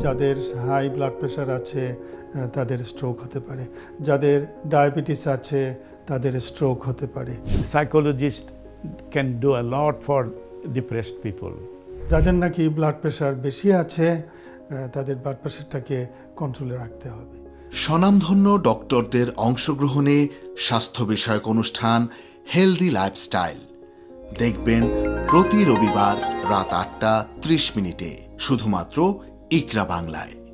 যাদের high blood pressure আছে তাদের স্ট্রোক হতে পারে। যাদের ডায়াবেটিস আছে তাদের স্ট্রোক হতে পারে। Psychologist can do a lot for depressed people যাদের নাকি ব্লাড প্রেশার বেশি আছে তাদের ব্লাড প্রেশারটাকে কন্ট্রোলে রাখতে হবে। স্বনামধন্য ডক্টরদের অংশগ্রহণে স্বাস্থ্য বিষয়ক অনুষ্ঠান হেলদি লাইফস্টাইল দেখবেন প্রতি রবিবার রাত আটটা ত্রিশ মিনিটে। শুধুমাত্র ইকরা বাংলায়।